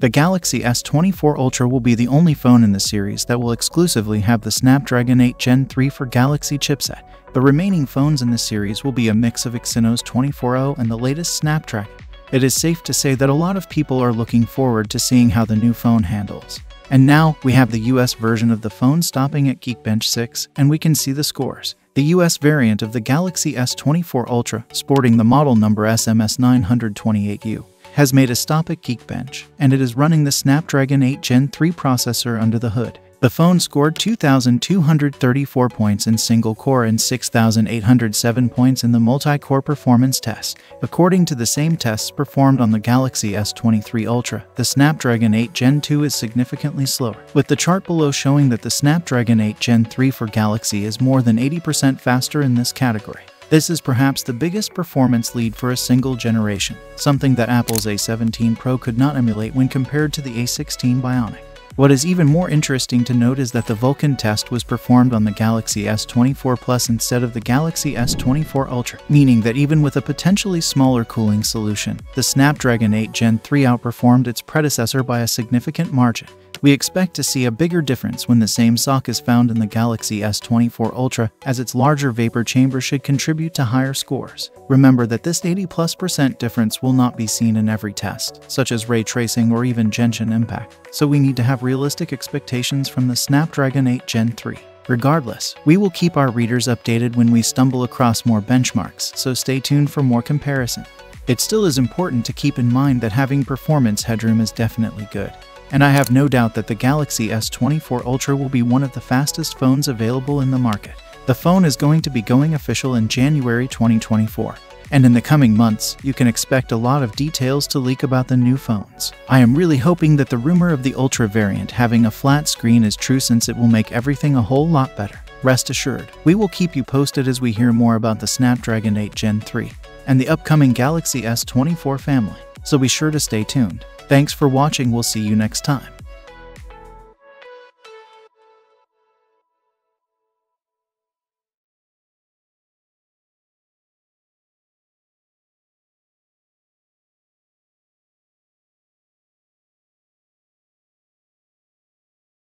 The Galaxy S24 Ultra will be the only phone in the series that will exclusively have the Snapdragon 8 Gen 3 for Galaxy chipset. The remaining phones in the series will be a mix of Exynos 240 and the latest Snapdragon. It is safe to say that a lot of people are looking forward to seeing how the new phone handles. And now we have the US version of the phone stopping at Geekbench 6, and we can see the scores. The US variant of the Galaxy S24 Ultra, sporting the model number SMS928U, has made a stop at Geekbench, and it is running the Snapdragon 8 Gen 3 processor under the hood. The phone scored 2,234 points in single core and 6,807 points in the multi core performance test. According to the same tests performed on the Galaxy S23 Ultra, the Snapdragon 8 Gen 2 is significantly slower, with the chart below showing that the Snapdragon 8 Gen 3 for Galaxy is more than 80% faster in this category. This is perhaps the biggest performance lead for a single generation, something that Apple's A17 Pro could not emulate when compared to the A16 Bionic. What is even more interesting to note is that the Vulkan test was performed on the Galaxy S24 Plus instead of the Galaxy S24 Ultra, meaning that even with a potentially smaller cooling solution, the Snapdragon 8 Gen 3 outperformed its predecessor by a significant margin. We expect to see a bigger difference when the same SoC is found in the Galaxy S24 Ultra, as its larger vapor chamber should contribute to higher scores. Remember that this 80 plus percent difference will not be seen in every test, such as ray tracing or even Genshin impact, so we need to have realistic expectations from the Snapdragon 8 Gen 3. Regardless, we will keep our readers updated when we stumble across more benchmarks, so stay tuned for more comparison. It still is important to keep in mind that having performance headroom is definitely good and I have no doubt that the Galaxy S24 Ultra will be one of the fastest phones available in the market. The phone is going to be going official in January 2024, and in the coming months, you can expect a lot of details to leak about the new phones. I am really hoping that the rumor of the Ultra variant having a flat screen is true since it will make everything a whole lot better. Rest assured, we will keep you posted as we hear more about the Snapdragon 8 Gen 3 and the upcoming Galaxy S24 family, so be sure to stay tuned. Thanks for watching, we'll see you next time.